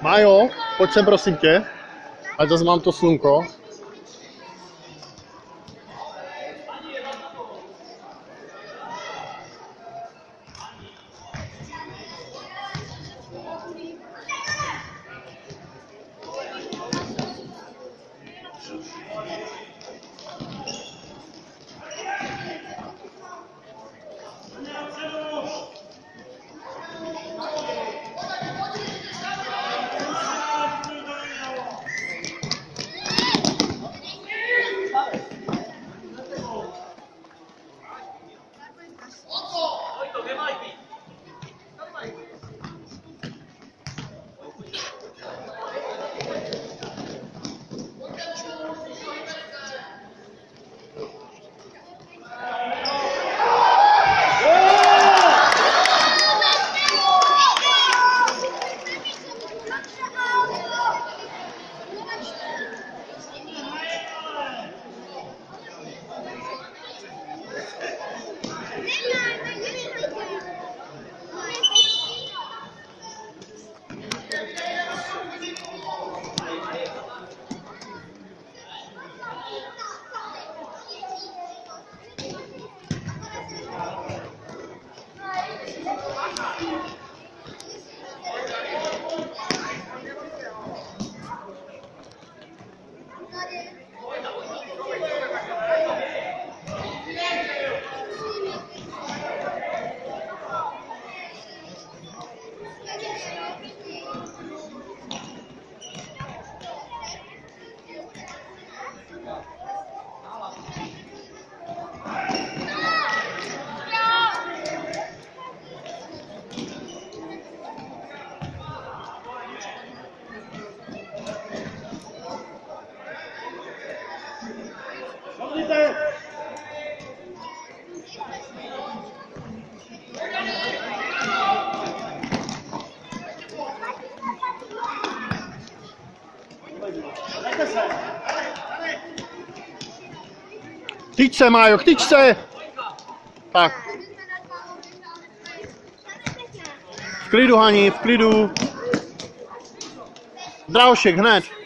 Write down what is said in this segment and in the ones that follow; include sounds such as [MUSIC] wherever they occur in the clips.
Majo, pojď sem prosím tě. Ať zase mám to slunko. 狭いピッ se, Májo, tyč se! Tak, v klidu, Hani, v klidu. Drahošek, hned.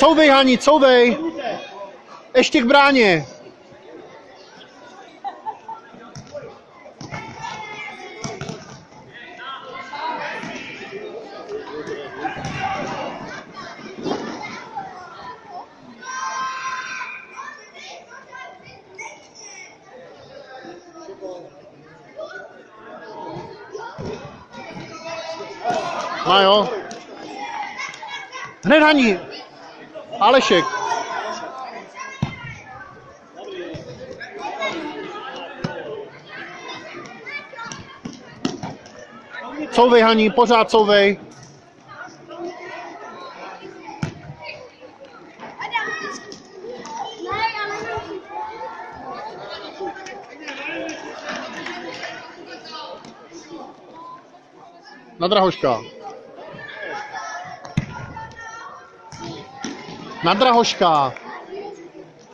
Couvej, Hani, couvej! Ještě k bráně. Majo. Hned Hani. Alešek. Couvej, Hani, pořád couvej. Na Drahoška. Na Drahoška.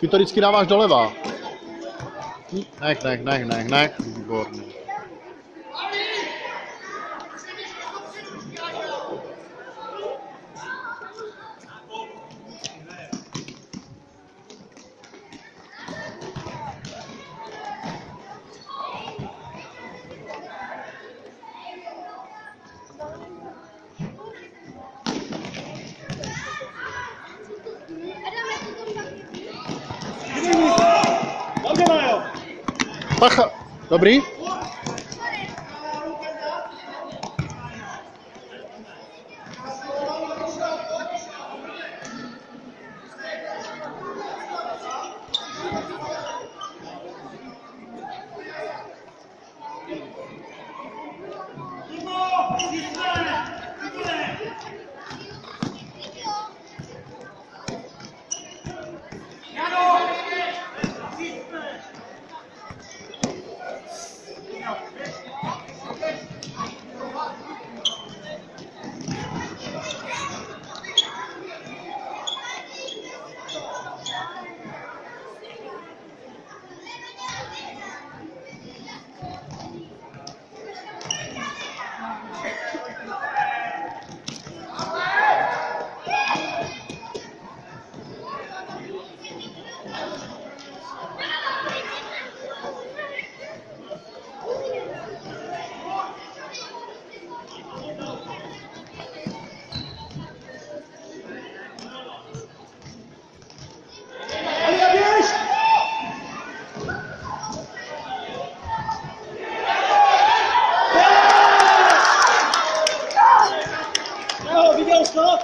Ty to vždycky dáváš doleva. Nech, nech, nech, nech, nech. Výborný. Pacha. Dobrý?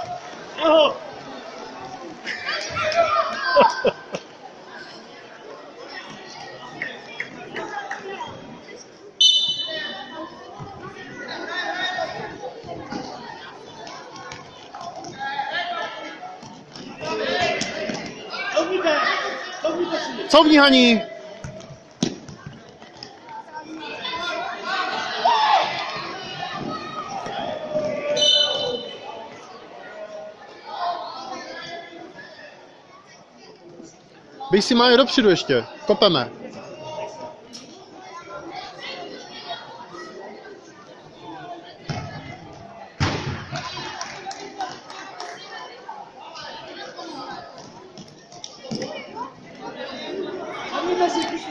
[LAUGHS] 操你哈你！Běž si má dopředu ještě. Kopeme. Couvníte si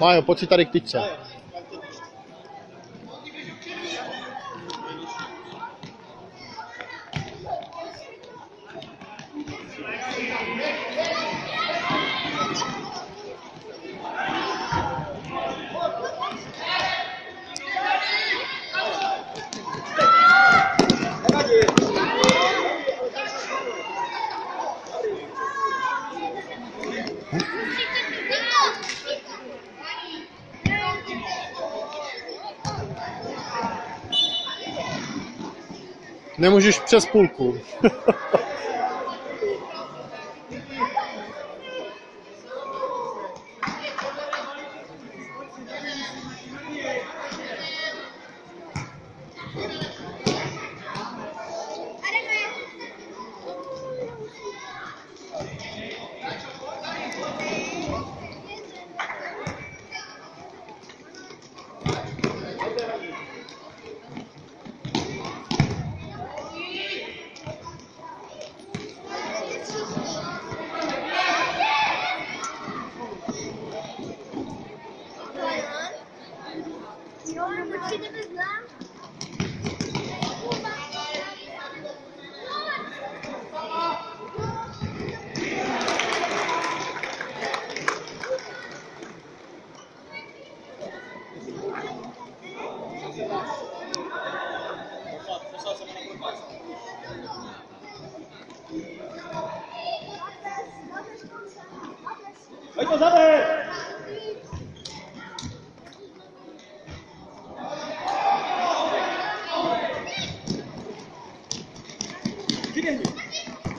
Májo, pojď si tady k tyčce. Nemůžeš přes půlku. [LAUGHS]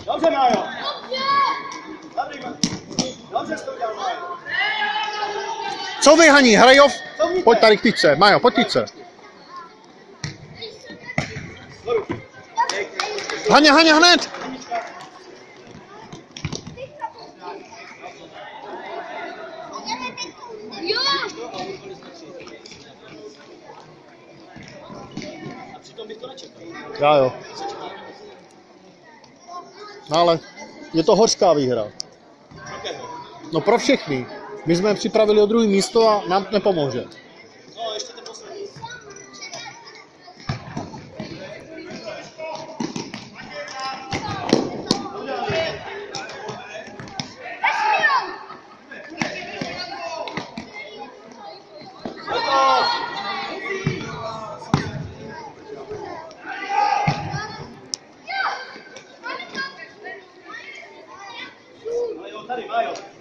Dobře, Májo. Dobrý, Májo. Dobře jsi to udělal, Májo. Co vyhaní, Hrajov? Pojď tady k tyčce, Majo, pojď tyčce. Haně, Haně, hned! Hanička. Jo! A přitom bych to nečekal. Já jo. No ale je to hořká výhra. No pro všechny. My jsme připravili o druhé místo a nám to nepomůže. Majo, tady,